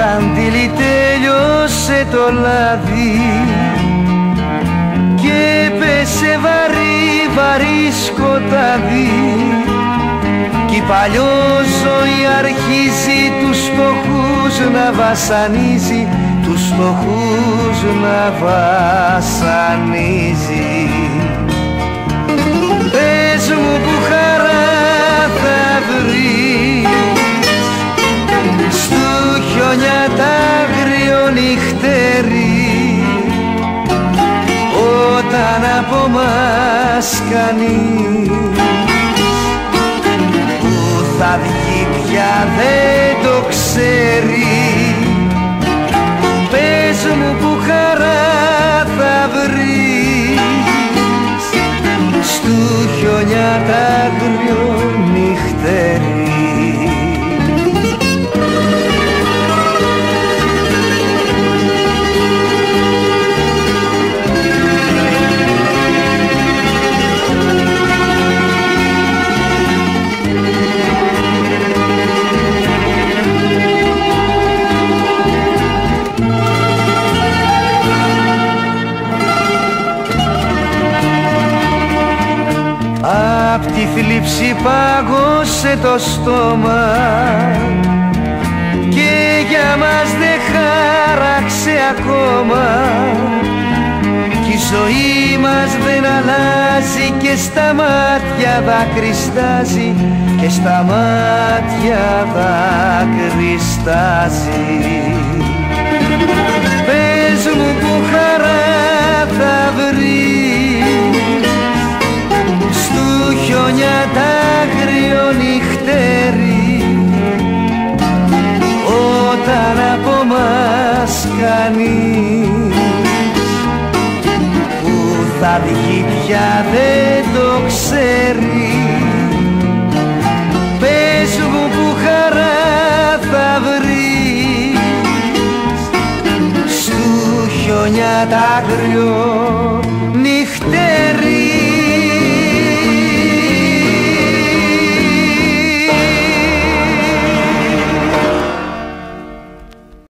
χαντήλι τέλειωσε το λάδι. Και πέσε βαρύ βαρύ σκοτάδι. Κι η παλιό ζωή αρχίζει τους φτωχούς να βασανίζει τους φτωχούς να βασανίζει. Όταν από μας κανείς Απ' τη θλίψη πάγωσε το στόμα. Και για μας δεν χάραξε ακόμα. Κι η ζωή μας δεν αλλάζει και στα μάτια δακρυστάζει. Και στα μάτια δακρυστάζει μας κανείς που θα βγει πια δεν το ξέρει. Πες μου που χαρά θα βρεις. Στου χιόνια τα